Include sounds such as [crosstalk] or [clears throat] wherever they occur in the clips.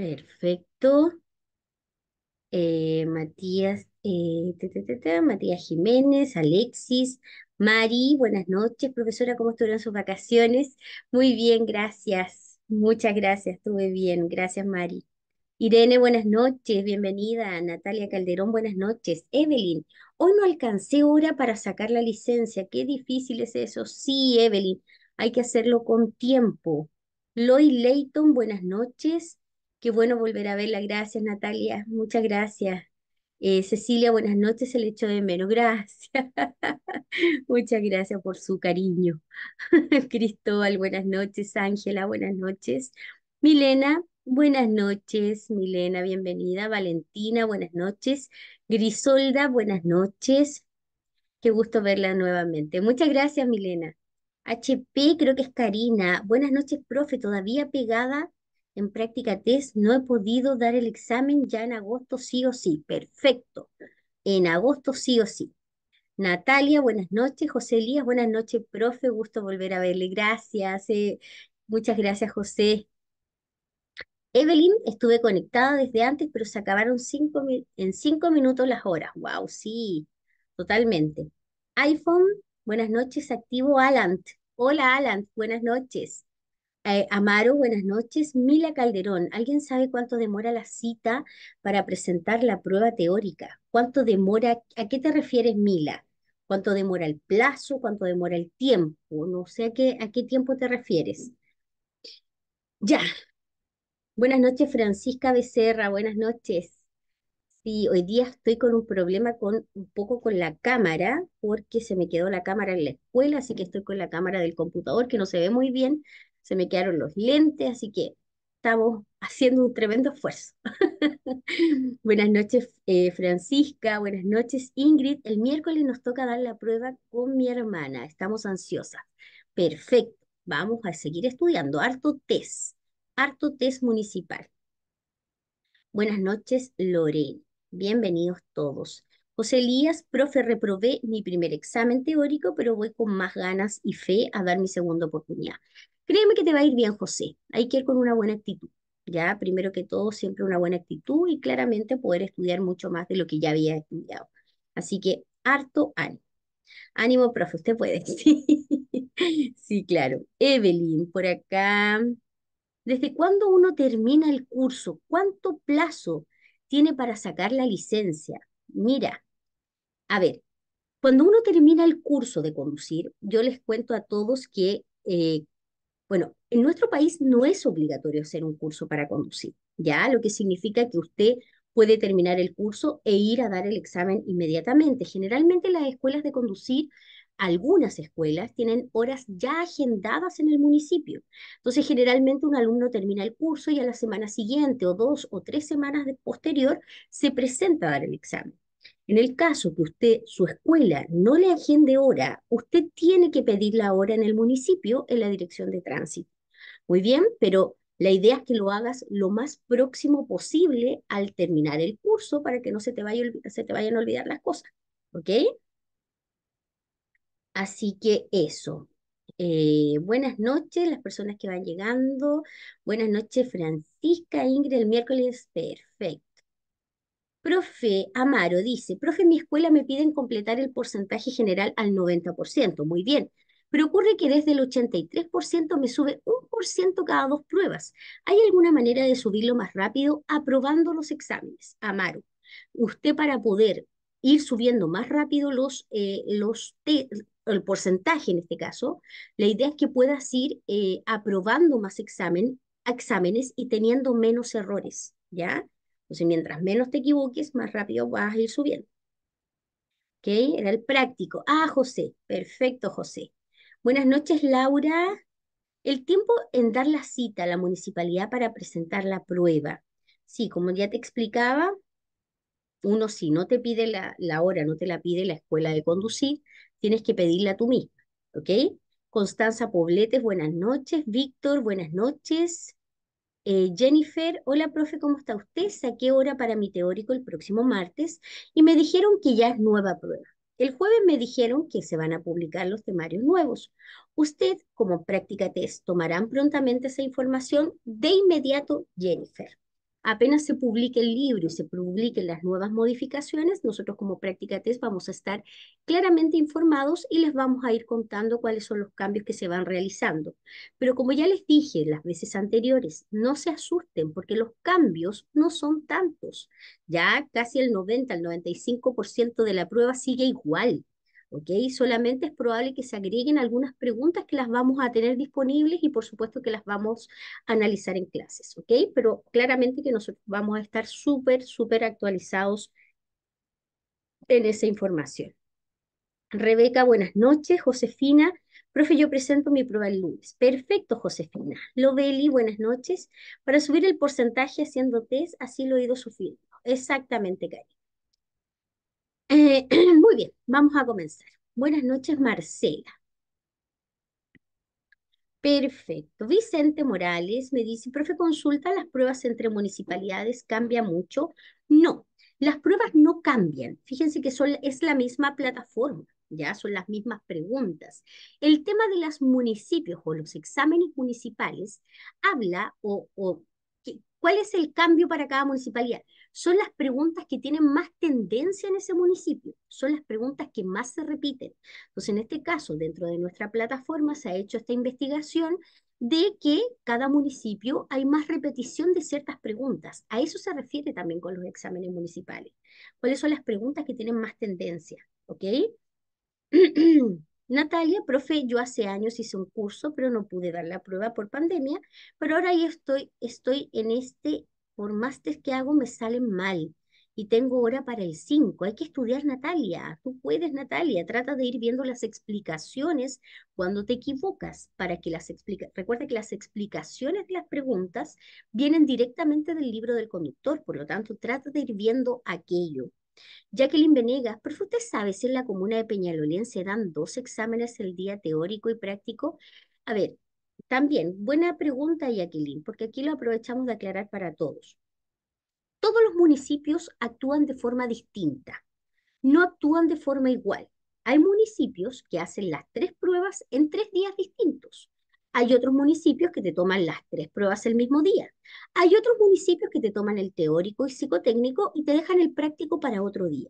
Perfecto. Eh, Matías, eh, Matías Jiménez, Alexis, Mari, buenas noches, profesora, ¿cómo estuvieron sus vacaciones? Muy bien, gracias. Muchas gracias, estuve bien. Gracias, Mari. Irene, buenas noches, bienvenida. Natalia Calderón, buenas noches. Evelyn, hoy no alcancé hora para sacar la licencia. Qué difícil es eso. Sí, Evelyn, hay que hacerlo con tiempo. Loy Leighton, buenas noches. Qué bueno volver a verla. Gracias, Natalia. Muchas gracias. Eh, Cecilia, buenas noches. Se le echó de menos. Gracias. [laughs] Muchas gracias por su cariño. [laughs] Cristóbal, buenas noches. Ángela, buenas noches. Milena, buenas noches. Milena, bienvenida. Valentina, buenas noches. Grisolda, buenas noches. Qué gusto verla nuevamente. Muchas gracias, Milena. HP, creo que es Karina. Buenas noches, profe. Todavía pegada en práctica test. No he podido dar el examen ya en agosto, sí o sí. Perfecto. En agosto, sí o sí. Natalia, buenas noches. José Elías, buenas noches, profe. Gusto volver a verle. Gracias. eh, Muchas gracias, José. Evelyn, estuve conectada desde antes, pero se acabaron cinco en cinco minutos las horas. Wow, sí, totalmente. iPhone, buenas noches, activo Alant. Hola, Alant, buenas noches. Eh, Amaro, buenas noches. Mila Calderón, ¿alguien sabe cuánto demora la cita para presentar la prueba teórica? ¿Cuánto demora? ¿A qué te refieres, Mila? ¿Cuánto demora el plazo? ¿Cuánto demora el tiempo? No sé a qué, a qué tiempo te refieres. Ya, buenas noches, Francisca Becerra, buenas noches. Sí, hoy día estoy con un problema con un poco con la cámara, porque se me quedó la cámara en la escuela, así que estoy con la cámara del computador que no se ve muy bien, se me quedaron los lentes, así que estamos [laughs] haciendo un tremendo esfuerzo. [laughs] Buenas noches, eh, Francisca, buenas noches, Ingrid. El miércoles nos toca dar la prueba con mi hermana, estamos ansiosas. Perfecto, vamos a seguir estudiando. Harto test, harto test municipal. Buenas noches, Lorena. Bienvenidos todos. José Elías, profe, reprobé mi primer examen teórico, pero voy con más ganas y fe a dar mi segunda oportunidad. Créeme que te va a ir bien, José. Hay que ir con una buena actitud. Ya, primero que todo, siempre una buena actitud y claramente poder estudiar mucho más de lo que ya había estudiado. Así que, harto ánimo. Ánimo, profe, usted puede. [laughs] Sí, claro. Evelyn, por acá. ¿Desde cuándo uno termina el curso? ¿Cuánto plazo tiene para sacar la licencia? Mira, a ver, cuando uno termina el curso de conducir, yo les cuento a todos que, eh, bueno, en nuestro país no es obligatorio hacer un curso para conducir, ¿ya? Lo que significa que usted puede terminar el curso e ir a dar el examen inmediatamente. Generalmente las escuelas de conducir, algunas escuelas tienen horas ya agendadas en el municipio. Entonces, generalmente un alumno termina el curso y a la semana siguiente o dos o tres semanas de posterior se presenta a dar el examen. En el caso que usted, su escuela, no le agende hora, usted tiene que pedir la hora en el municipio, en la dirección de tránsito. Muy bien, pero la idea es que lo hagas lo más próximo posible al terminar el curso para que no se te vaya, vayan a olvidar las cosas. ¿Ok? Así que eso. Eh, buenas noches, las personas que van llegando. Buenas noches, Francisca, Ingrid, el miércoles. Perfecto. Profe Amaro dice, profe, en mi escuela me piden completar el porcentaje general al 90%. Muy bien, pero ocurre que desde el 83% me sube un por ciento cada dos pruebas. ¿Hay alguna manera de subirlo más rápido aprobando los exámenes? Amaro, usted para poder ir subiendo más rápido los, eh, los el porcentaje en este caso, la idea es que puedas ir eh, aprobando más exámenes y teniendo menos errores, ¿ya? Entonces, mientras menos te equivoques, más rápido vas a ir subiendo. ¿Ok? Era el práctico. Ah, José. Perfecto, José. Buenas noches, Laura. El tiempo en dar la cita a la municipalidad para presentar la prueba. Sí, como ya te explicaba, uno si no te pide la, la hora, no te la pide la escuela de conducir, tienes que pedirla tú misma. ¿Ok? Constanza Pobletes, buenas noches. Víctor, buenas noches. Eh, Jennifer, hola profe, ¿cómo está usted? Saqué hora para mi teórico el próximo martes y me dijeron que ya es nueva prueba. El jueves me dijeron que se van a publicar los temarios nuevos. Usted, como práctica test, tomarán prontamente esa información de inmediato, Jennifer. Apenas se publique el libro y se publiquen las nuevas modificaciones, nosotros como práctica test vamos a estar claramente informados y les vamos a ir contando cuáles son los cambios que se van realizando. Pero como ya les dije las veces anteriores, no se asusten porque los cambios no son tantos. Ya casi el 90, el 95% de la prueba sigue igual. ¿Ok? Solamente es probable que se agreguen algunas preguntas que las vamos a tener disponibles y por supuesto que las vamos a analizar en clases, ¿ok? Pero claramente que nosotros vamos a estar súper, súper actualizados en esa información. Rebeca, buenas noches. Josefina, profe, yo presento mi prueba el lunes. Perfecto, Josefina. Lobeli, buenas noches. Para subir el porcentaje haciendo test, así lo he ido subiendo. Exactamente, Cari. Eh, [clears throat] muy bien, vamos a comenzar. Buenas noches, Marcela. Perfecto. Vicente Morales me dice, profe, consulta, ¿las pruebas entre municipalidades cambia mucho? No, las pruebas no cambian. Fíjense que es la misma plataforma, ya son las mismas preguntas. El tema de los municipios o los exámenes municipales habla o, o ¿cuál es el cambio para cada municipalidad? Son las preguntas que tienen más tendencia en ese municipio, son las preguntas que más se repiten. Entonces, en este caso, dentro de nuestra plataforma se ha hecho esta investigación de que cada municipio hay más repetición de ciertas preguntas. A eso se refiere también con los exámenes municipales. ¿Cuáles son las preguntas que tienen más tendencia? ¿Ok? [clears throat] Natalia, profe, yo hace años hice un curso, pero no pude dar la prueba por pandemia, pero ahora ya estoy, estoy en este por más test que hago me salen mal y tengo hora para el 5. Hay que estudiar, Natalia. Tú puedes, Natalia. Trata de ir viendo las explicaciones cuando te equivocas para que las explica. Recuerda que las explicaciones de las preguntas vienen directamente del libro del conductor, por lo tanto, trata de ir viendo aquello. Jacqueline Venegas, pero usted sabe si en la comuna de Peñalolén se dan dos exámenes el día teórico y práctico. A ver, también, buena pregunta, Jacqueline, porque aquí lo aprovechamos de aclarar para todos. Todos los municipios actúan de forma distinta, no actúan de forma igual. Hay municipios que hacen las tres pruebas en tres días distintos. Hay otros municipios que te toman las tres pruebas el mismo día. Hay otros municipios que te toman el teórico y psicotécnico y te dejan el práctico para otro día.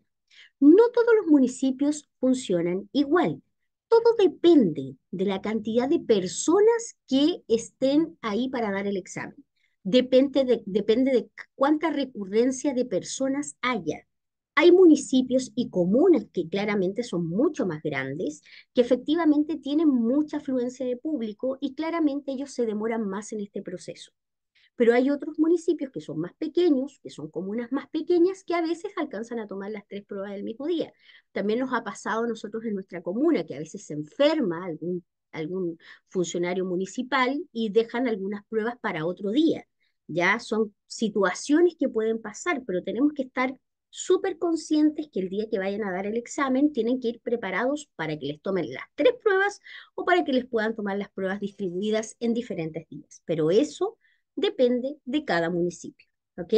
No todos los municipios funcionan igual todo depende de la cantidad de personas que estén ahí para dar el examen. Depende de, depende de cuánta recurrencia de personas haya. Hay municipios y comunas que claramente son mucho más grandes, que efectivamente tienen mucha afluencia de público y claramente ellos se demoran más en este proceso pero hay otros municipios que son más pequeños, que son comunas más pequeñas, que a veces alcanzan a tomar las tres pruebas del mismo día. También nos ha pasado a nosotros en nuestra comuna que a veces se enferma algún, algún funcionario municipal y dejan algunas pruebas para otro día. Ya son situaciones que pueden pasar, pero tenemos que estar súper conscientes que el día que vayan a dar el examen tienen que ir preparados para que les tomen las tres pruebas o para que les puedan tomar las pruebas distribuidas en diferentes días. Pero eso depende de cada municipio. ¿Ok?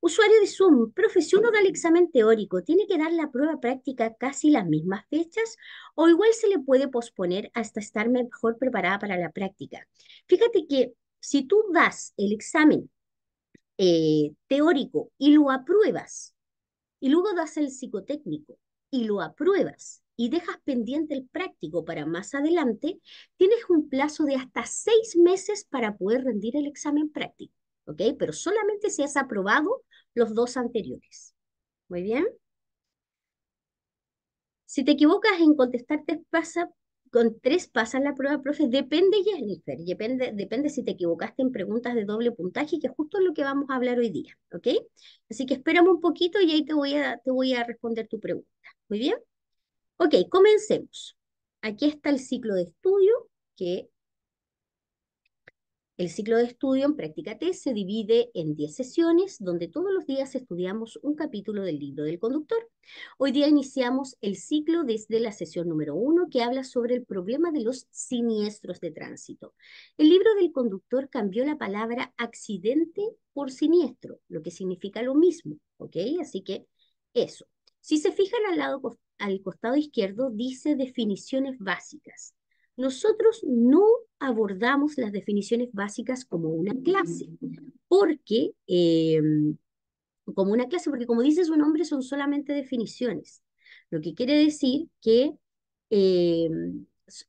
Usuario de Zoom, profe, si uno da el examen teórico, ¿tiene que dar la prueba práctica casi las mismas fechas o igual se le puede posponer hasta estar mejor preparada para la práctica? Fíjate que si tú das el examen eh, teórico y lo apruebas, y luego das el psicotécnico y lo apruebas, y dejas pendiente el práctico para más adelante, tienes un plazo de hasta seis meses para poder rendir el examen práctico, ¿ok? Pero solamente si has aprobado los dos anteriores. Muy bien. Si te equivocas en contestar pasa, con tres pasas la prueba, profe, depende, Jennifer, depende, depende si te equivocaste en preguntas de doble puntaje, que justo lo que vamos a hablar hoy día, ¿ok? Así que espérame un poquito y ahí te voy a, te voy a responder tu pregunta. Muy bien. Ok, comencemos. Aquí está el ciclo de estudio, que el ciclo de estudio en Práctica T se divide en 10 sesiones, donde todos los días estudiamos un capítulo del libro del conductor. Hoy día iniciamos el ciclo desde la sesión número 1, que habla sobre el problema de los siniestros de tránsito. El libro del conductor cambió la palabra accidente por siniestro, lo que significa lo mismo, ¿ok? Así que eso. Si se fijan al lado al costado izquierdo dice definiciones básicas. Nosotros no abordamos las definiciones básicas como una clase. porque, eh, como una clase, porque como dice su nombre, son solamente definiciones. Lo que quiere decir que eh,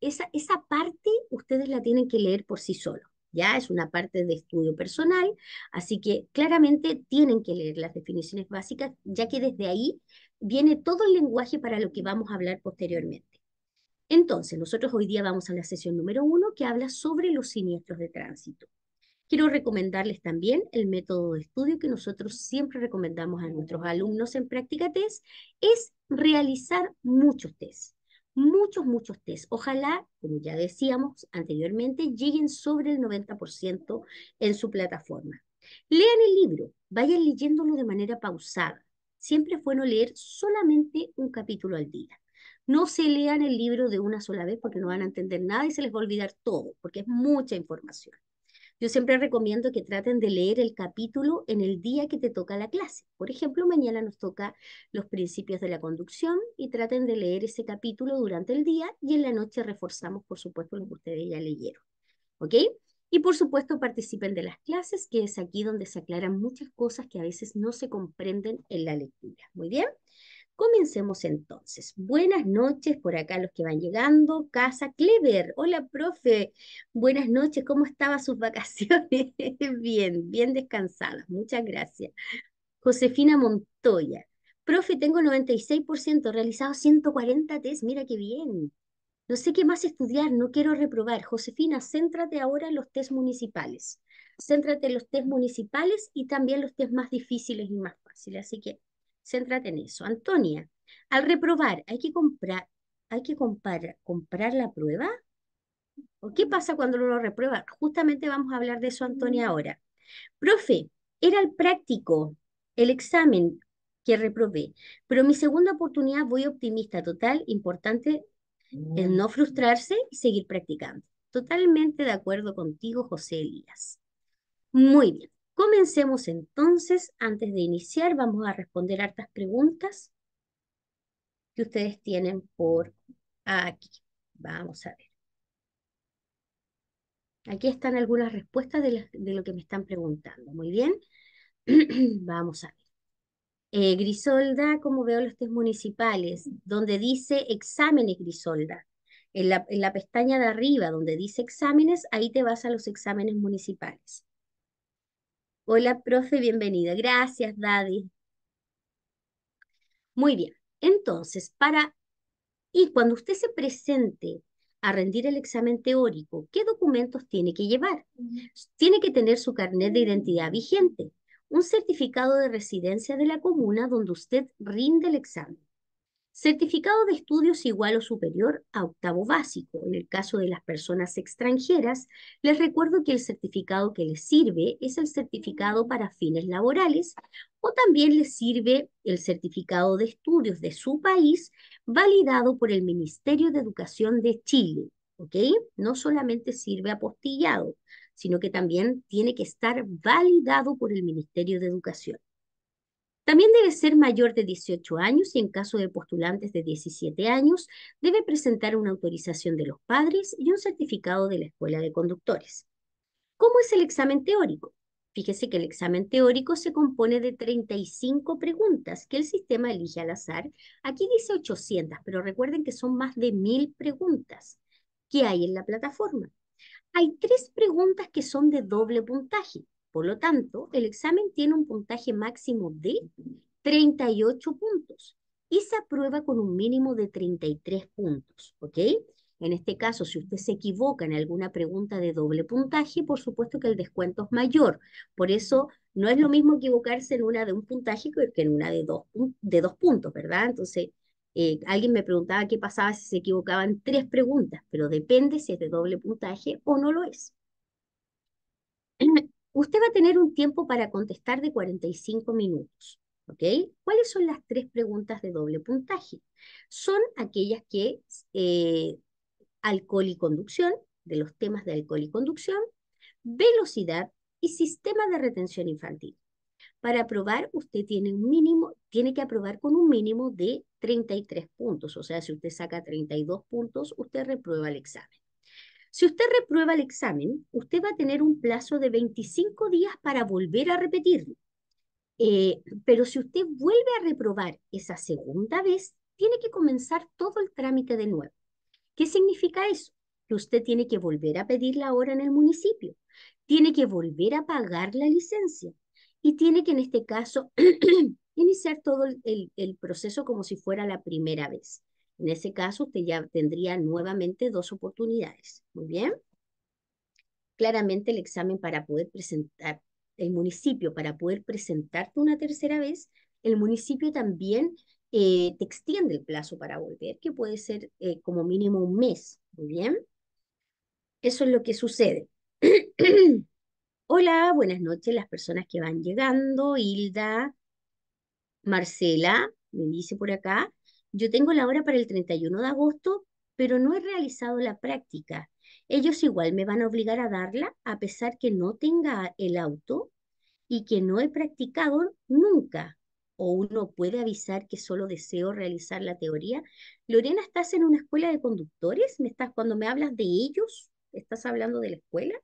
esa, esa parte ustedes la tienen que leer por sí solos. Ya es una parte de estudio personal, así que claramente tienen que leer las definiciones básicas, ya que desde ahí viene todo el lenguaje para lo que vamos a hablar posteriormente. Entonces, nosotros hoy día vamos a la sesión número uno que habla sobre los siniestros de tránsito. Quiero recomendarles también el método de estudio que nosotros siempre recomendamos a nuestros alumnos en práctica test, es realizar muchos tests muchos, muchos test. Ojalá, como ya decíamos anteriormente, lleguen sobre el 90% en su plataforma. Lean el libro, vayan leyéndolo de manera pausada. Siempre es bueno leer solamente un capítulo al día. No se lean el libro de una sola vez porque no van a entender nada y se les va a olvidar todo, porque es mucha información. Yo siempre recomiendo que traten de leer el capítulo en el día que te toca la clase. Por ejemplo, mañana nos toca los principios de la conducción y traten de leer ese capítulo durante el día y en la noche reforzamos, por supuesto, lo que ustedes ya leyeron. ¿Ok? Y por supuesto participen de las clases, que es aquí donde se aclaran muchas cosas que a veces no se comprenden en la lectura. Muy bien. Comencemos entonces. Buenas noches por acá los que van llegando. Casa Clever. Hola, profe. Buenas noches. ¿Cómo estaban sus [laughs] vacaciones? bien, bien descansadas. Muchas gracias. Josefina Montoya. Profe, tengo 96%, realizado 140 test. Mira qué bien. No sé qué más estudiar, no quiero reprobar. Josefina, céntrate ahora en los test municipales. Céntrate en los test municipales y también los test más difíciles y más fáciles. Así que Céntrate en eso. Antonia, al reprobar, ¿hay que comprar, hay que comprar, comprar la prueba? ¿O qué pasa cuando uno reprueba? Justamente vamos a hablar de eso, Antonia, ahora. Profe, era el práctico, el examen que reprobé, pero mi segunda oportunidad voy optimista, total, importante es no frustrarse y seguir practicando. Totalmente de acuerdo contigo, José Elías. Muy bien. Comencemos entonces. Antes de iniciar, vamos a responder hartas preguntas que ustedes tienen por aquí. Vamos a ver. Aquí están algunas respuestas de, lo que me están preguntando. Muy bien. [clears throat] Vamos a ver. Eh, Grisolda, como veo los test municipales, donde dice exámenes, Grisolda. En la, en la pestaña de arriba, donde dice exámenes, ahí te vas a los exámenes municipales. Hola, profe, bienvenida. Gracias, Daddy. Muy bien. Entonces, para... Y cuando usted se presente a rendir el examen teórico, ¿qué documentos tiene que llevar? Tiene que tener su carnet de identidad vigente, un certificado de residencia de la comuna donde usted rinde el examen Certificado de estudios igual o superior a octavo básico. En el caso de las personas extranjeras, les recuerdo que el certificado que les sirve es el certificado para fines laborales o también les sirve el certificado de estudios de su país validado por el Ministerio de Educación de Chile. ¿Ok? No solamente sirve apostillado, sino que también tiene que estar validado por el Ministerio de Educación. También debe ser mayor de 18 años y en caso de postulantes de 17 años debe presentar una autorización de los padres y un certificado de la Escuela de Conductores. ¿Cómo es el examen teórico? Fíjese que el examen teórico se compone de 35 preguntas que el sistema elige al azar. Aquí dice 800, pero recuerden que son más de 1000 preguntas que hay en la plataforma. Hay tres preguntas que son de doble puntaje. Por lo tanto, el examen tiene un puntaje máximo de 38 puntos y se aprueba con un mínimo de 33 puntos, ¿ok? En este caso, si usted se equivoca en alguna pregunta de doble puntaje, por supuesto que el descuento es mayor. Por eso, no es lo mismo equivocarse en una de un puntaje que en una de dos, de dos puntos, ¿verdad? Entonces, eh, alguien me preguntaba qué pasaba si se equivocaban tres preguntas, pero depende si es de doble puntaje o no lo es. [clears throat] Usted va a tener un tiempo para contestar de 45 minutos. ¿Ok? ¿Cuáles son las tres preguntas de doble puntaje? Son aquellas que eh, alcohol y conducción, de los temas de alcohol y conducción, velocidad y sistema de retención infantil. Para aprobar, usted tiene un mínimo, tiene que aprobar con un mínimo de 33 puntos. O sea, si usted saca 32 puntos, usted reprueba el examen. Si usted reprueba el examen, usted va a tener un plazo de 25 días para volver a repetirlo. Eh, pero si usted vuelve a reprobar esa segunda vez, tiene que comenzar todo el trámite de nuevo. ¿Qué significa eso? Que usted tiene que volver a pedir la hora en el municipio, tiene que volver a pagar la licencia y tiene que en este caso [clears throat] iniciar todo el, proceso como si fuera la primera vez. En ese caso, usted ya tendría nuevamente dos oportunidades. Muy bien. Claramente el examen para poder presentar, el municipio para poder presentarte una tercera vez, el municipio también eh, te extiende el plazo para volver, que puede ser eh, como mínimo un mes. Muy bien. Eso es lo que sucede. [clears throat] Hola, buenas noches las personas que van llegando. Hilda, Marcela, me dice por acá. Yo tengo la hora para el 31 de agosto, pero no he realizado la práctica. Ellos igual me van a obligar a darla a pesar que no tenga el auto y que no he practicado nunca. O uno puede avisar que solo deseo realizar la teoría. Lorena, ¿estás en una escuela de conductores? ¿Me estás cuando me hablas de ellos? ¿Estás hablando de la escuela?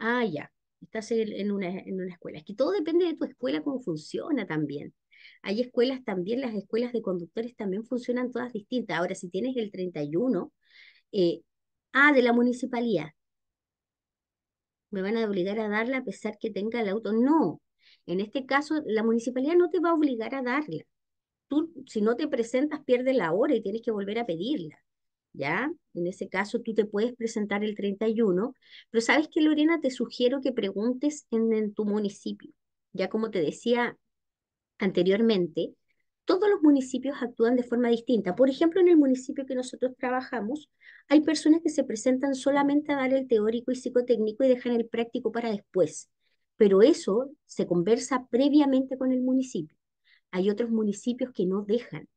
Ah, ya. Estás en una, en una escuela. Es que todo depende de tu escuela, cómo funciona también. Hay escuelas también, las escuelas de conductores también funcionan todas distintas. Ahora, si tienes el 31, eh, ah, de la municipalidad, me van a obligar a darla a pesar que tenga el auto. No, en este caso, la municipalidad no te va a obligar a darla. Tú, si no te presentas, pierdes la hora y tienes que volver a pedirla. ¿Ya? En ese caso, tú te puedes presentar el 31, pero ¿sabes qué, Lorena? Te sugiero que preguntes en tu municipio. Ya como te decía anteriormente, todos los municipios actúan de forma distinta. Por ejemplo, en el municipio que nosotros trabajamos, hay personas que se presentan solamente a dar el teórico y psicotécnico y dejan el práctico para después. Pero eso se conversa previamente con el municipio. Hay otros municipios que no dejan.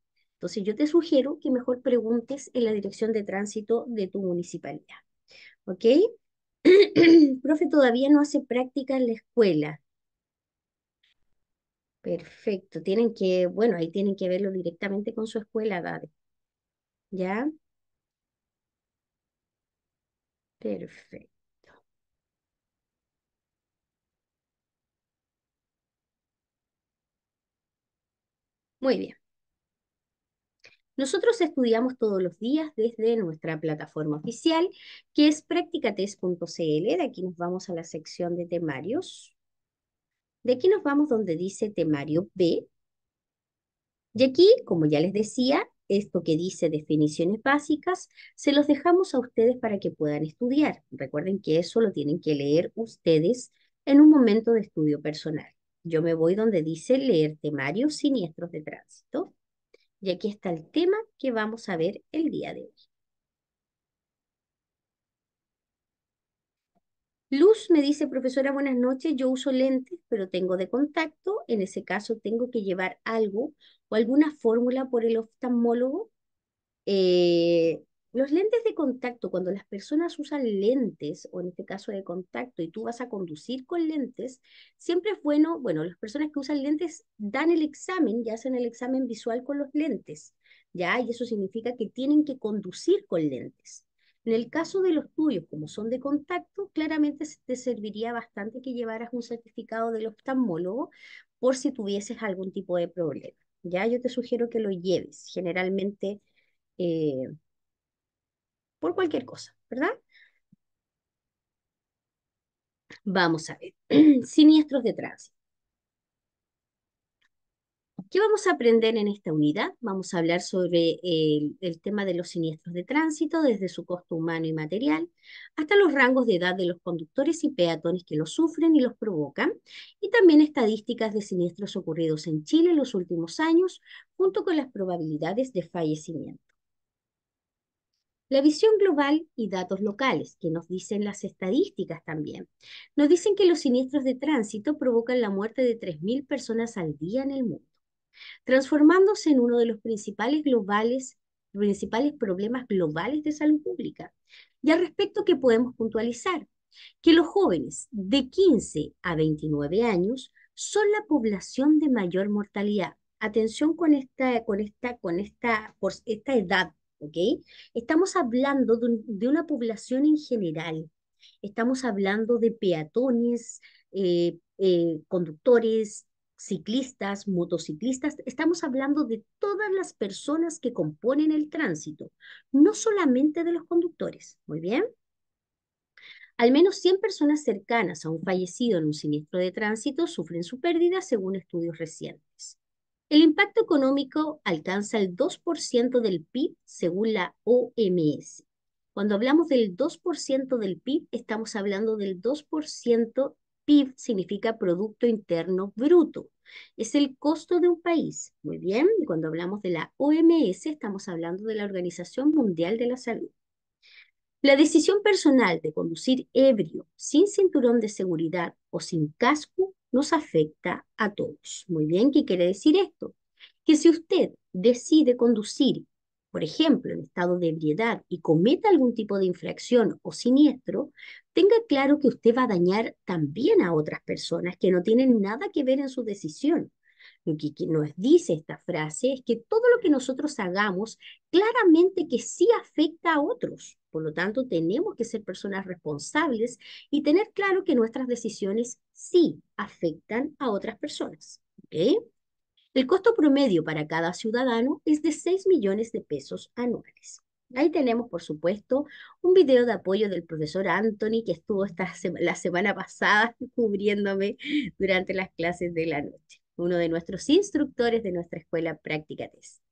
Entonces yo te sugiero que mejor preguntes en la dirección de tránsito de tu municipalidad. ¿Ok? [clears throat] Profe, todavía no hace práctica en la escuela. Perfecto. Tienen que, bueno, ahí tienen que verlo directamente con su escuela, Dade. ¿Ya? Perfecto. Muy bien. Nosotros estudiamos todos los días desde nuestra plataforma oficial, que es practicates.cl. De aquí nos vamos a la sección de temarios. De aquí nos vamos donde dice temario B. Y aquí, como ya les decía, esto que dice definiciones básicas, se los dejamos a ustedes para que puedan estudiar. Recuerden que eso lo tienen que leer ustedes en un momento de estudio personal. Yo me voy donde dice leer temarios siniestros de tránsito. Y aquí está el tema que vamos a ver el día de hoy. Luz me dice, profesora, buenas noches, yo uso lentes, pero tengo de contacto. En ese caso, tengo que llevar algo o alguna fórmula por el oftalmólogo. Eh, los lentes de contacto, cuando las personas usan lentes, o en este caso de contacto, y tú vas a conducir con lentes, siempre es bueno, bueno, las personas que usan lentes dan el examen y hacen el examen visual con los lentes, ¿ya? Y eso significa que tienen que conducir con lentes. En el caso de los tuyos, como son de contacto, claramente te serviría bastante que llevaras un certificado del oftalmólogo por si tuvieses algún tipo de problema. Ya yo te sugiero que lo lleves, generalmente eh, por cualquier cosa, ¿verdad? Vamos a ver, [clears throat] siniestros de tránsito. ¿Qué vamos a aprender en esta unidad? Vamos a hablar sobre el, tema de los siniestros de tránsito, desde su costo humano y material, hasta los rangos de edad de los conductores y peatones que los sufren y los provocan, y también estadísticas de siniestros ocurridos en Chile en los últimos años, junto con las probabilidades de fallecimiento. La visión global y datos locales, que nos dicen las estadísticas también. Nos dicen que los siniestros de tránsito provocan la muerte de 3.000 personas al día en el mundo transformándose en uno de los principales globales principales problemas globales de salud pública. Y al respecto que podemos puntualizar que los jóvenes de 15 a 29 años son la población de mayor mortalidad. Atención con esta, con esta, con esta, por esta edad, Estamos hablando de, una población en general. Estamos hablando de peatones, eh, eh, conductores, ciclistas, motociclistas, estamos hablando de todas las personas que componen el tránsito, no solamente de los conductores. Muy bien. Al menos 100 personas cercanas a un fallecido en un siniestro de tránsito sufren su pérdida según estudios recientes. El impacto económico alcanza el 2% del PIB según la OMS. Cuando hablamos del 2% del PIB, estamos hablando del 2% PIB significa Producto Interno Bruto. Es el costo de un país. Muy bien, cuando hablamos de la OMS, estamos hablando de la Organización Mundial de la Salud. La decisión personal de conducir ebrio, sin cinturón de seguridad o sin casco, nos afecta a todos. Muy bien, ¿qué quiere decir esto? Que si usted decide conducir por ejemplo, en estado de ebriedad y cometa algún tipo de infracción o siniestro, tenga claro que usted va a dañar también a otras personas que no tienen nada que ver en su decisión. Lo que, nos dice esta frase es que todo lo que nosotros hagamos claramente que sí afecta a otros. Por lo tanto, tenemos que ser personas responsables y tener claro que nuestras decisiones sí afectan a otras personas. ¿okay? El costo promedio para cada ciudadano es de 6 millones de pesos anuales. Ahí tenemos, por supuesto, un video de apoyo del profesor Anthony que estuvo esta la semana pasada [laughs] cubriéndome durante las clases de la noche, uno de nuestros instructores de nuestra escuela práctica TES.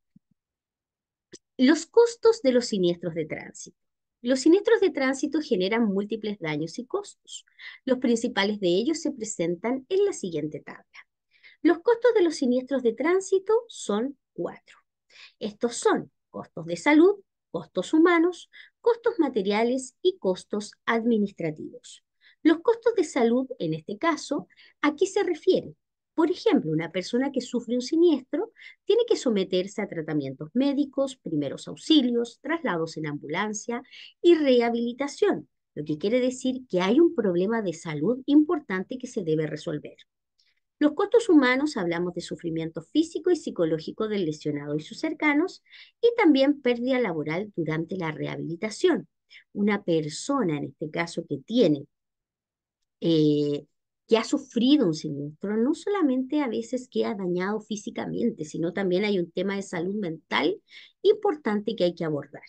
Los costos de los siniestros de tránsito. Los siniestros de tránsito generan múltiples daños y costos. Los principales de ellos se presentan en la siguiente tabla. Los costos de los siniestros de tránsito son cuatro. Estos son costos de salud, costos humanos, costos materiales y costos administrativos. Los costos de salud, en este caso, ¿a qué se refieren? Por ejemplo, una persona que sufre un siniestro tiene que someterse a tratamientos médicos, primeros auxilios, traslados en ambulancia y rehabilitación, lo que quiere decir que hay un problema de salud importante que se debe resolver. Los costos humanos hablamos de sufrimiento físico y psicológico del lesionado y sus cercanos y también pérdida laboral durante la rehabilitación. Una persona, en este caso, que tiene, eh, que ha sufrido un siniestro, no solamente a veces queda dañado físicamente, sino también hay un tema de salud mental importante que hay que abordar.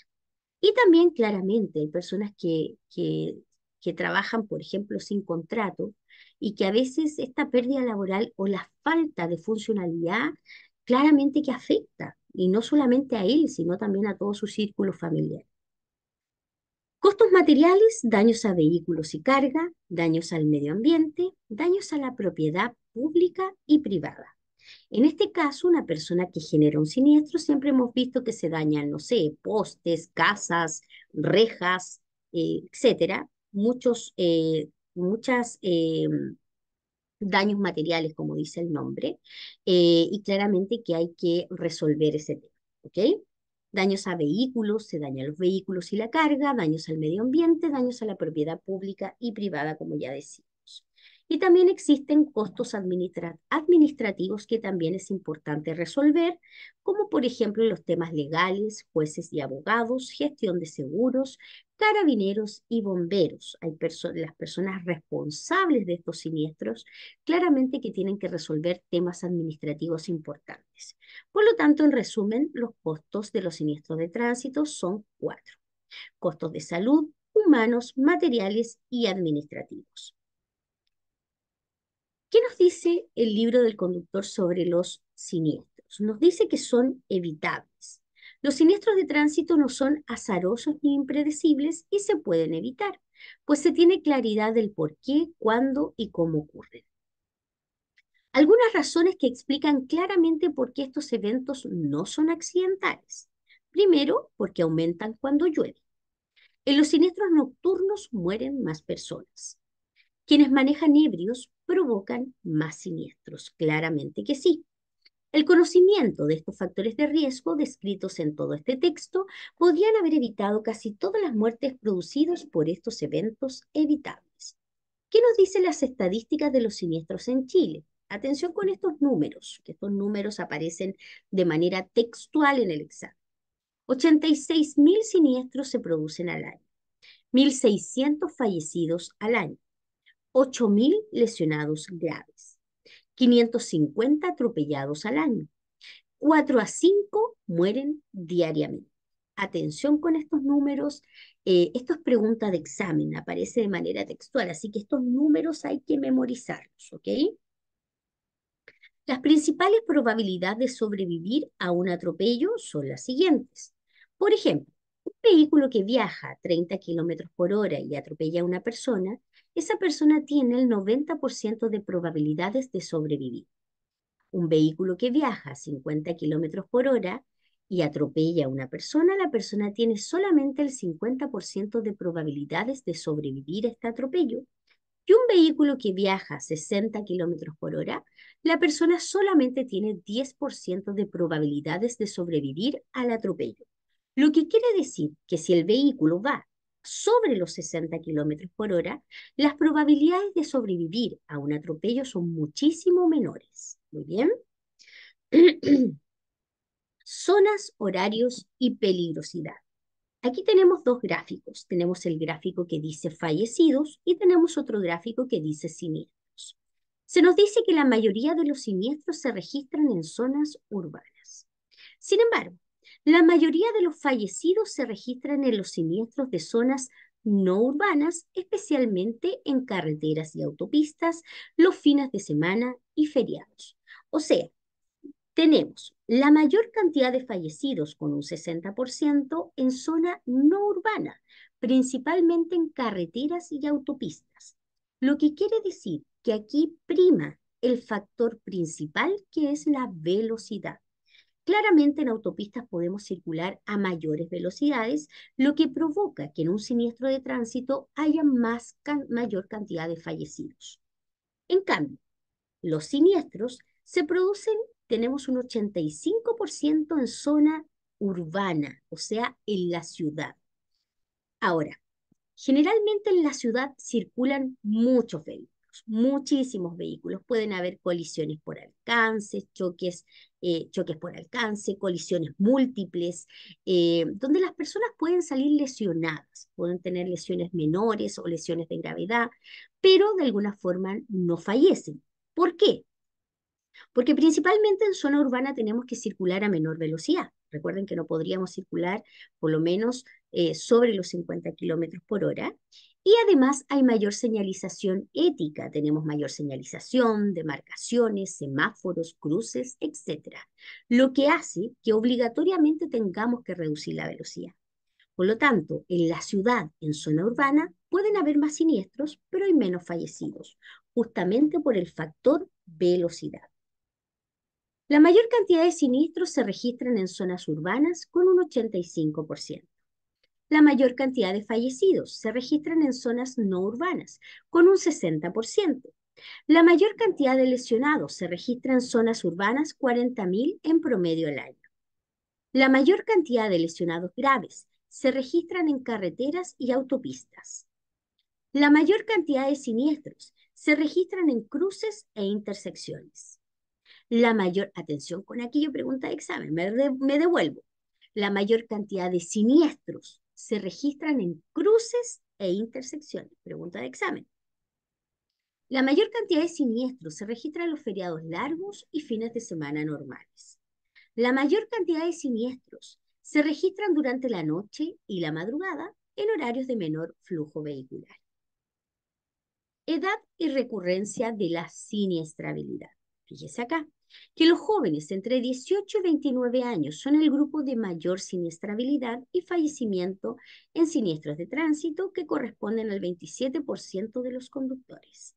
Y también claramente hay personas que, que, que trabajan, por ejemplo, sin contrato y que a veces esta pérdida laboral o la falta de funcionalidad claramente que afecta, y no solamente a él, sino también a todo su círculo familiar. Costos materiales, daños a vehículos y carga, daños al medio ambiente, daños a la propiedad pública y privada. En este caso, una persona que genera un siniestro, siempre hemos visto que se dañan, no sé, postes, casas, rejas, eh, etcétera, muchos eh, muchas eh, daños materiales, como dice el nombre, eh, y claramente que hay que resolver ese tema, ¿ok? Daños a vehículos, se dañan los vehículos y la carga, daños al medio ambiente, daños a la propiedad pública y privada, como ya decía. Y también existen costos administrativos que también es importante resolver, como por ejemplo los temas legales, jueces y abogados, gestión de seguros, carabineros y bomberos. Hay las personas responsables de estos siniestros claramente que tienen que resolver temas administrativos importantes. Por lo tanto, en resumen, los costos de los siniestros de tránsito son cuatro. Costos de salud, humanos, materiales y administrativos. ¿Qué nos dice el libro del conductor sobre los siniestros? Nos dice que son evitables. Los siniestros de tránsito no son azarosos ni impredecibles y se pueden evitar, pues se tiene claridad del por qué, cuándo y cómo ocurren. Algunas razones que explican claramente por qué estos eventos no son accidentales. Primero, porque aumentan cuando llueve. En los siniestros nocturnos mueren más personas. Quienes manejan ebrios provocan más siniestros, claramente que sí. El conocimiento de estos factores de riesgo descritos en todo este texto podrían haber evitado casi todas las muertes producidas por estos eventos evitables. ¿Qué nos dicen las estadísticas de los siniestros en Chile? Atención con estos números, que estos números aparecen de manera textual en el examen. 86.000 siniestros se producen al año, 1.600 fallecidos al año, 8.000 lesionados graves, 550 atropellados al año, 4 a 5 mueren diariamente. Atención con estos números, eh, esto es pregunta de examen, aparece de manera textual, así que estos números hay que memorizarlos, ¿ok? Las principales probabilidades de sobrevivir a un atropello son las siguientes. Por ejemplo, un vehículo que viaja a 30 kilómetros por hora y atropella a una persona, esa persona tiene el 90% de probabilidades de sobrevivir. Un vehículo que viaja a 50 kilómetros por hora y atropella a una persona, la persona tiene solamente el 50% de probabilidades de sobrevivir a este atropello. Y un vehículo que viaja a 60 kilómetros por hora, la persona solamente tiene 10% de probabilidades de sobrevivir al atropello. Lo que quiere decir que si el vehículo va sobre los 60 kilómetros por hora, las probabilidades de sobrevivir a un atropello son muchísimo menores. Muy bien. [clears throat] zonas, horarios y peligrosidad. Aquí tenemos dos gráficos. Tenemos el gráfico que dice fallecidos y tenemos otro gráfico que dice siniestros. Se nos dice que la mayoría de los siniestros se registran en zonas urbanas. Sin embargo, la mayoría de los fallecidos se registran en los siniestros de zonas no urbanas, especialmente en carreteras y autopistas, los fines de semana y feriados. O sea, tenemos la mayor cantidad de fallecidos, con un 60%, en zona no urbana, principalmente en carreteras y autopistas. Lo que quiere decir que aquí prima el factor principal que es la velocidad. Claramente en autopistas podemos circular a mayores velocidades, lo que provoca que en un siniestro de tránsito haya más mayor cantidad de fallecidos. En cambio, los siniestros se producen tenemos un 85% en zona urbana, o sea, en la ciudad. Ahora, generalmente en la ciudad circulan muchos vehículos, muchísimos vehículos. Pueden haber colisiones por alcance, choques, eh, choques por alcance, colisiones múltiples, eh, donde las personas pueden salir lesionadas, pueden tener lesiones menores o lesiones de gravedad, pero de alguna forma no fallecen. ¿Por qué? Porque principalmente en zona urbana tenemos que circular a menor velocidad. Recuerden que no podríamos circular por lo menos eh, sobre los 50 kilómetros por hora. Y además hay mayor señalización ética. Tenemos mayor señalización, demarcaciones, semáforos, cruces, etc. Lo que hace que obligatoriamente tengamos que reducir la velocidad. Por lo tanto, en la ciudad, en zona urbana, pueden haber más siniestros, pero hay menos fallecidos, justamente por el factor velocidad. La mayor cantidad de siniestros se registran en zonas urbanas con un 85%. La mayor cantidad de fallecidos se registran en zonas no urbanas con un 60%. La mayor cantidad de lesionados se registra en zonas urbanas 40.000 en promedio al año. La mayor cantidad de lesionados graves se registran en carreteras y autopistas. La mayor cantidad de siniestros se registran en cruces e intersecciones la mayor, atención con pregunta de examen, me, me devuelvo, la mayor cantidad de siniestros se registran en cruces e intersecciones, pregunta de examen. La mayor cantidad de siniestros se registra en los feriados largos y fines de semana normales. La mayor cantidad de siniestros se registran durante la noche y la madrugada en horarios de menor flujo vehicular. Edad y recurrencia de la siniestrabilidad. Fíjese acá, que los jóvenes entre 18 y 29 años son el grupo de mayor siniestrabilidad y fallecimiento en siniestros de tránsito que corresponden al 27% de los conductores.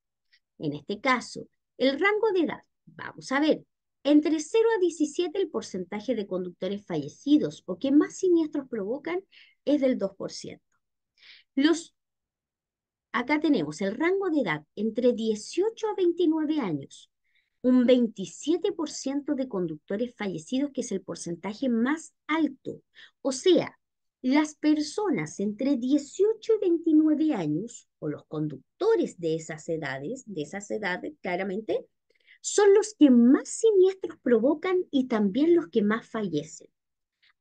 En este caso, el rango de edad, vamos a ver, entre 0 a 17 el porcentaje de conductores fallecidos o que más siniestros provocan es del 2%. Los, acá tenemos el rango de edad entre 18 a 29 años un 27% de conductores fallecidos, que es el porcentaje más alto. O sea, las personas entre 18 y 29 años, o los conductores de esas edades, de esas edades claramente, son los que más siniestros provocan y también los que más fallecen.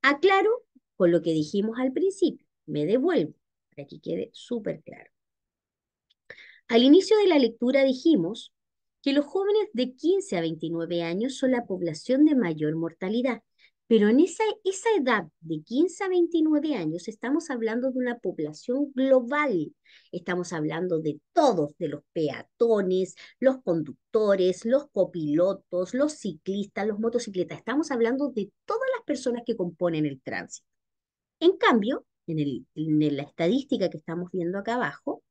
Aclaro con lo que dijimos al principio. Me devuelvo para que quede súper claro. Al inicio de la lectura dijimos que los jóvenes de 15 a 29 años son la población de mayor mortalidad, pero en esa, esa edad de 15 a 29 años estamos hablando de una población global. Estamos hablando de todos, de los peatones, los conductores, los copilotos, los ciclistas, los motocicletas. Estamos hablando de todas las personas que componen el tránsito. En cambio, en, el, en la estadística que estamos viendo acá abajo,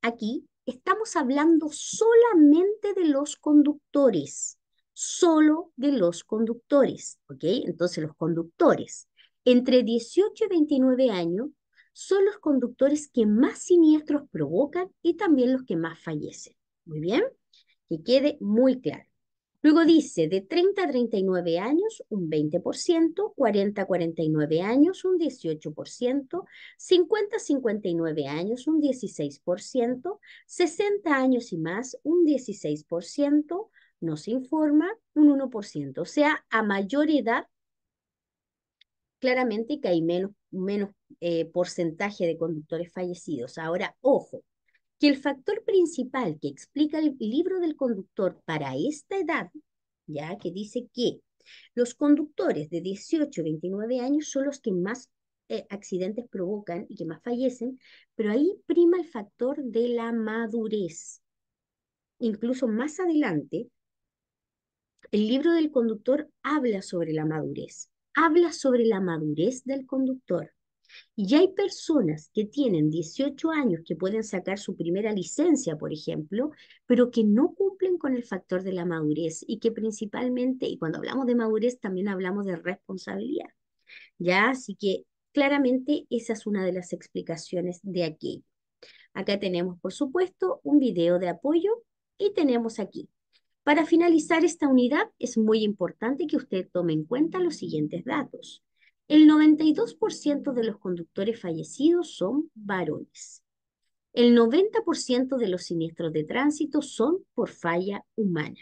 aquí estamos hablando solamente de los conductores, solo de los conductores, ¿ok? Entonces los conductores entre 18 y 29 años son los conductores que más siniestros provocan y también los que más fallecen. Muy bien, que quede muy claro. Luego dice, de 30 a 39 años, un 20%, 40 a 49 años, un 18%, 50 a 59 años, un 16%, 60 años y más, un 16%, nos informa un 1%. O sea, a mayor edad, claramente que hay menos, eh, porcentaje de conductores fallecidos. Ahora, ojo, que el factor principal que explica el libro del conductor para esta edad, ya que dice que los conductores de 18 a 29 años son los que más eh, accidentes provocan y que más fallecen, pero ahí prima el factor de la madurez. Incluso más adelante, el libro del conductor habla sobre la madurez, habla sobre la madurez del conductor. Y hay personas que tienen 18 años que pueden sacar su primera licencia, por ejemplo, pero que no cumplen con el factor de la madurez y que principalmente, y cuando hablamos de madurez también hablamos de responsabilidad. ¿Ya? Así que claramente esa es una de las explicaciones de aquí. Acá tenemos, por supuesto, un video de apoyo y tenemos aquí. Para finalizar esta unidad, es muy importante que usted tome en cuenta los siguientes datos. El 92% de los conductores fallecidos son varones. El 90% de los siniestros de tránsito son por falla humana.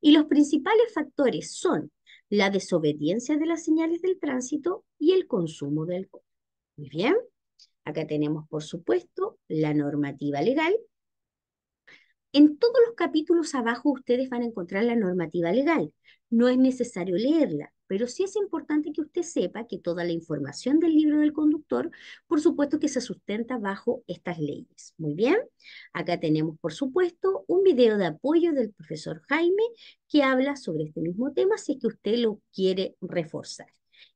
Y los principales factores son la desobediencia de las señales del tránsito y el consumo de alcohol. Muy bien, acá tenemos por supuesto la normativa legal. En todos los capítulos abajo ustedes van a encontrar la normativa legal. No es necesario leerla, pero sí es importante que usted sepa que toda la información del libro del conductor, por supuesto que se sustenta bajo estas leyes. Muy bien, acá tenemos, por supuesto, un video de apoyo del profesor Jaime que habla sobre este mismo tema si es que usted lo quiere reforzar.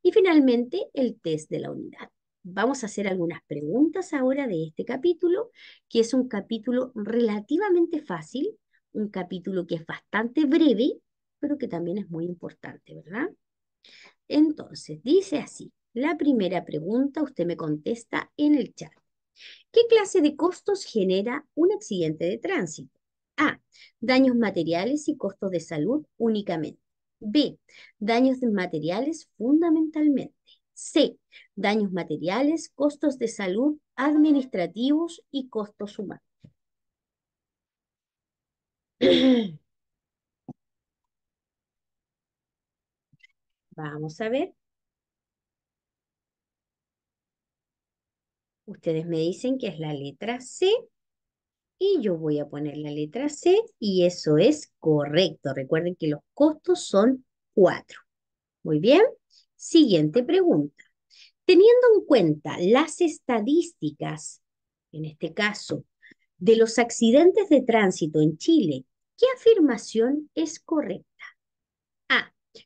Y finalmente, el test de la unidad. Vamos a hacer algunas preguntas ahora de este capítulo, que es un capítulo relativamente fácil, un capítulo que es bastante breve, pero que también es muy importante, ¿verdad? Entonces, dice así, la primera pregunta usted me contesta en el chat. ¿Qué clase de costos genera un accidente de tránsito? A. Daños materiales y costos de salud únicamente. B. Daños materiales fundamentalmente. C. Daños materiales, costos de salud administrativos y costos humanos. [clears throat] Vamos a ver. Ustedes me dicen que es la letra C y yo voy a poner la letra C y eso es correcto. Recuerden que los costos son cuatro. Muy bien. Siguiente pregunta. Teniendo en cuenta las estadísticas, en este caso, de los accidentes de tránsito en Chile, ¿qué afirmación es correcta?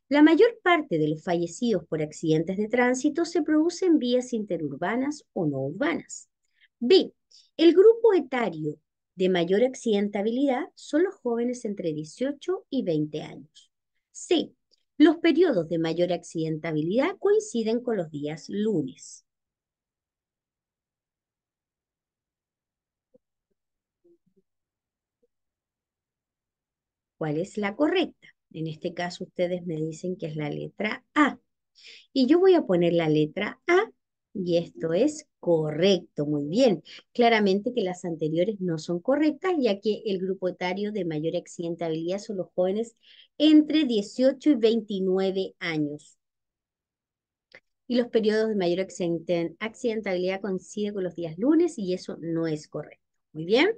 La mayor parte de los fallecidos por accidentes de tránsito se producen en vías interurbanas o no urbanas. B. El grupo etario de mayor accidentabilidad son los jóvenes entre 18 y 20 años. C. Los periodos de mayor accidentabilidad coinciden con los días lunes. ¿Cuál es la correcta? En este caso ustedes me dicen que es la letra A. Y yo voy a poner la letra A y esto es correcto, muy bien. Claramente que las anteriores no son correctas, ya que el grupo etario de mayor accidentabilidad son los jóvenes entre 18 y 29 años. y los periodos de mayor accidentabilidad coinciden con los días lunes y eso no es correcto. Muy bien.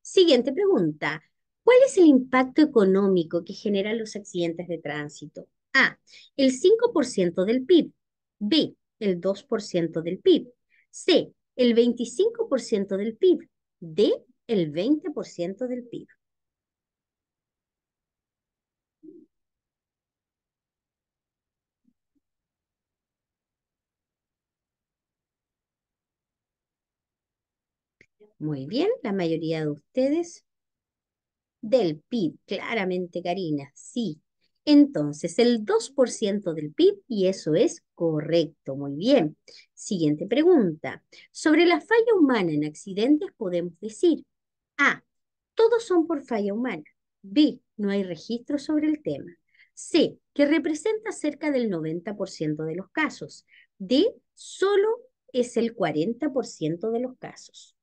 Siguiente pregunta. ¿Cuál es el impacto económico que generan los accidentes de tránsito? A. El 5% del PIB. B. El 2% del PIB. C. El 25% del PIB. D. El 20% del PIB. Muy bien, la mayoría de ustedes del PIB, claramente Karina, sí. Entonces, el 2% del PIB y eso es correcto, muy bien. Siguiente pregunta. Sobre la falla humana en accidentes podemos decir A. Todos son por falla humana. B. No hay registro sobre el tema. C. Que representa cerca del 90% de los casos. D. Solo es el 40% de los casos.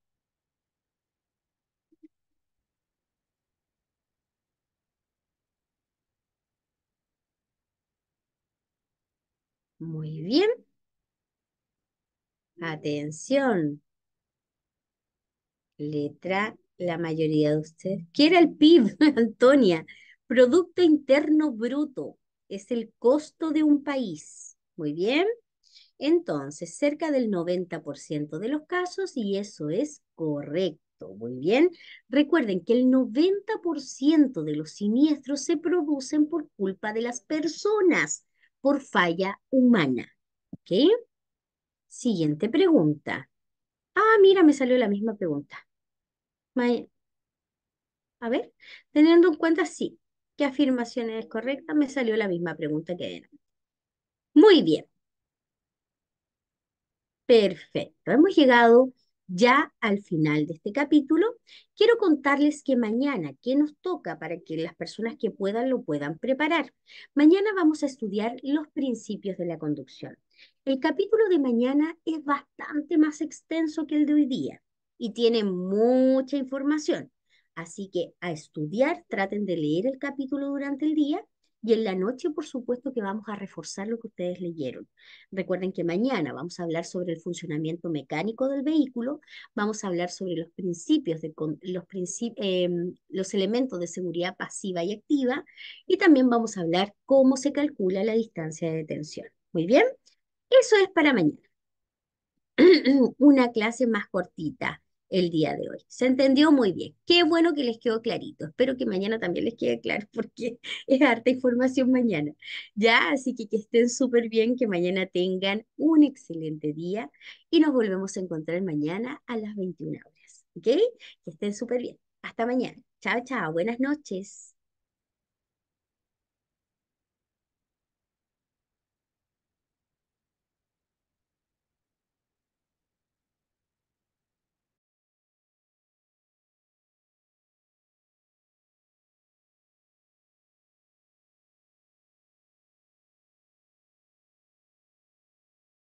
Muy bien. Atención. Letra, la mayoría de ustedes. ¿Qué era el PIB, [laughs] Antonia? Producto Interno Bruto. Es el costo de un país. Muy bien. Entonces, cerca del 90% de los casos, y eso es correcto. Muy bien. Recuerden que el 90% de los siniestros se producen por culpa de las personas por falla humana. ¿Ok? Siguiente pregunta. Ah, mira, me salió la misma pregunta. A ver, teniendo en cuenta, sí, qué afirmación es correcta, me salió la misma pregunta que era. Muy bien. Perfecto. Hemos llegado ya al final de este capítulo, quiero contarles que mañana, ¿qué nos toca para que las personas que puedan lo puedan preparar? Mañana vamos a estudiar los principios de la conducción. El capítulo de mañana es bastante más extenso que el de hoy día y tiene mucha información. Así que a estudiar, traten de leer el capítulo durante el día y en la noche, por supuesto, que vamos a reforzar lo que ustedes leyeron. Recuerden que mañana vamos a hablar sobre el funcionamiento mecánico del vehículo, vamos a hablar sobre los principios, de, los, em, los elementos de seguridad pasiva y activa, y también vamos a hablar cómo se calcula la distancia de detención. Muy bien, eso es para mañana. [clears throat] Una clase más cortita el día de hoy. Se entendió muy bien. Qué bueno que les quedó clarito. Espero que mañana también les quede claro [laughs] porque es harta información mañana. Ya, así que que estén súper bien, que mañana tengan un excelente día y nos volvemos a encontrar mañana a las 21 horas. ¿Ok? Que estén súper bien. Hasta mañana. Chao, chao. Buenas noches.